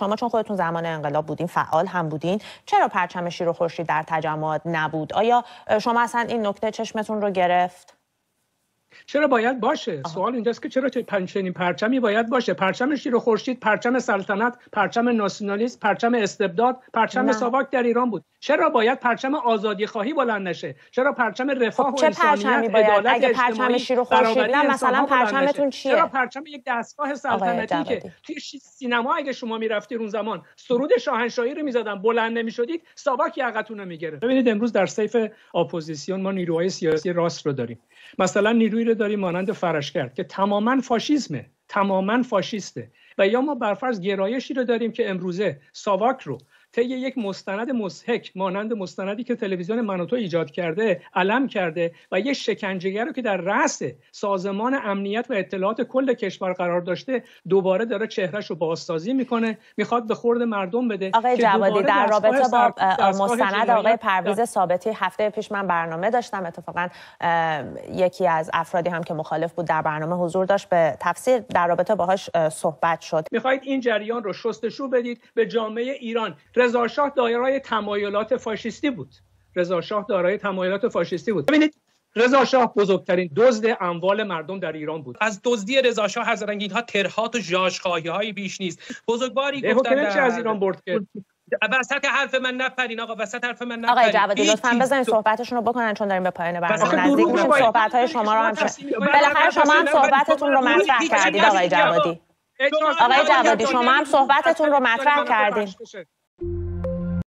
شما چون خودتون زمان انقلاب بودین فعال هم بودین چرا پرچم شیر و خورشید در تجمعات نبود؟ آیا شما اصلا این نکته چشمتون رو گرفت؟ چرا باید باشه؟ آه. سوال اینجاست که چرا چنین پرچمی باید باشه؟ پرچم شیر و خورشید پرچم سلطنت پرچم ناسیونالیسم پرچم استبداد پرچم ساواک در ایران بود. چرا باید پرچم آزادی خواهی بلند نشه؟ چرا پرچم رفاه خب و چه انسانیت باید؟ اگه پرچم شیر و خورشید نه مثلا پرچمتون چیه؟ چرا پرچم یک دستگاه سلطنتی که توی سینما اگه شما می‌رفتید اون زمان سرود شاهنشاهی رو می‌زدن بلند نمی‌شدید ساواک یقتون رو می‌گرفت. ببینید امروز در صف اپوزیسیون ما نیروهای سیاسی راست رو داریم. مثلا نیروی رو داریم مانند فرشگرد که تماما فاشیزمه تماما فاشیسته. و یا ما برفرض گرایشی رو داریم که امروزه ساواک رو طی یک مستند مضحک مانند مستندی که تلویزیون منوتو ایجاد کرده علم کرده و یک شکنجهگر رو که در رأس سازمان امنیت و اطلاعات کل کشور قرار داشته دوباره داره چهرش رو بازسازی می‌کنه. می‌خواد به خورد مردم بده آقای جوادی در رابطه با مستند آقای پرویز ثابتی هفته پیش من برنامه داشتم. اتفاقا یکی از افرادی هم که مخالف بود در برنامه حضور داشت. به تفسیر در رابطه باهاش صحبت شد. می‌خواید این جریان رو شستشو بدید به جامعه ایران. رضا شاه دارای تمایلات فاشیستی بود. رضا شاه دارای تمایلات فاشیستی بود. ببینید رضا شاه بزرگترین دزد اموال مردم در ایران بود. از دزدی رضا شاه از ها ترهات و ژاژخواهی های بیش نیست. بزرگواری گفتن در... از ایران برد که وسط حرف من نپرین آقا وسط حرف من نپرین. آقای جوادی لطفا بزنین صحبتشون رو بکنن چون داریم به پایان برنامه. نزدیک میشیم صحبت های شما رو هم بالاخره شما هم صحبتتون رو مطرح کردید آقای جوادی. آقای جوادی شما هم صحبتتون رو مطرح کردین